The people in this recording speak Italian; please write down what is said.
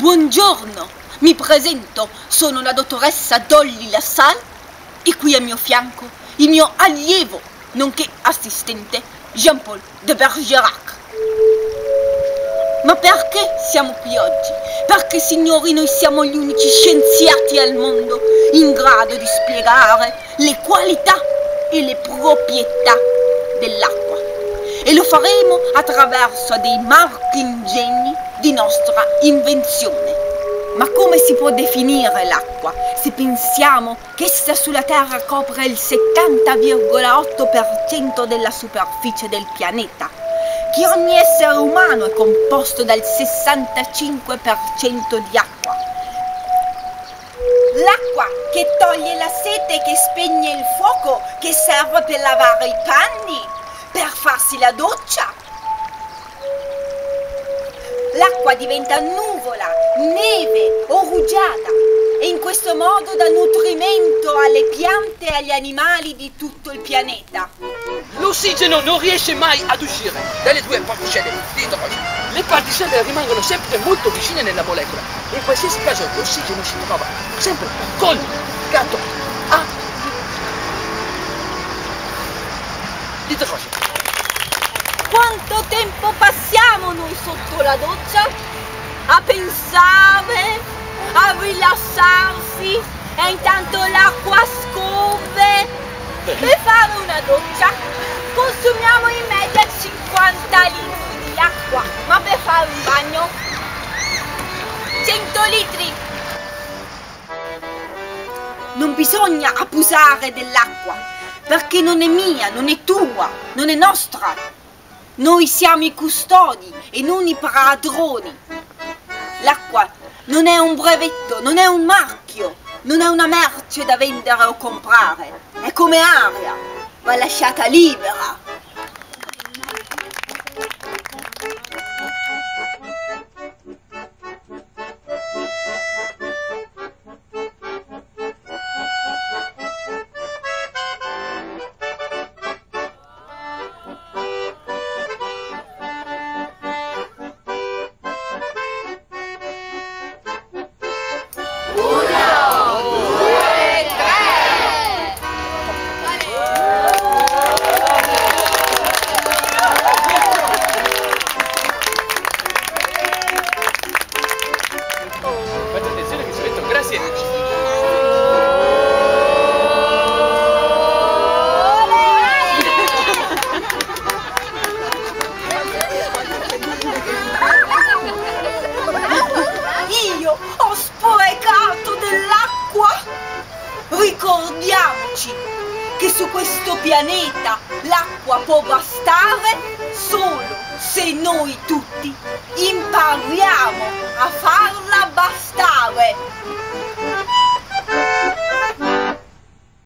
Buongiorno, mi presento, sono la dottoressa Dolly Lassalle e qui a mio fianco il mio allievo, nonché assistente, Jean-Paul de Bergerac. Ma perché siamo qui oggi? Perché, signori, noi siamo gli unici scienziati al mondo in grado di spiegare le qualità e le proprietà dell'acqua. E lo faremo attraverso dei marchi ingegni di nostra invenzione. Ma come si può definire l'acqua se pensiamo che essa sulla Terra copre il 70,8% della superficie del pianeta? Che ogni essere umano è composto dal 65% di acqua? L'acqua che toglie la sete, che spegne il fuoco, che serve per lavare i panni, per farsi la doccia, l'acqua diventa nuvola, neve o rugiada e in questo modo dà nutrimento alle piante e agli animali di tutto il pianeta. L'ossigeno non riesce mai ad uscire dalle due particelle di idrogeno. Le particelle rimangono sempre molto vicine nella molecola. In qualsiasi caso l'ossigeno si trova sempre collegato a l'idrogeno. Quanto tempo passiamo noi sotto la doccia? A pensare, a rilassarsi e intanto l'acqua scorre. Per fare una doccia consumiamo in media 50 litri di acqua, ma per fare un bagno 100 litri. Non bisogna abusare dell'acqua, perché non è mia, non è tua, non è nostra. Noi siamo i custodi e non i padroni. L'acqua non è un brevetto, non è un marchio, non è una merce da vendere o comprare. È come aria, va lasciata libera. Ricordiamoci che su questo pianeta l'acqua può bastare solo se noi tutti impariamo a fare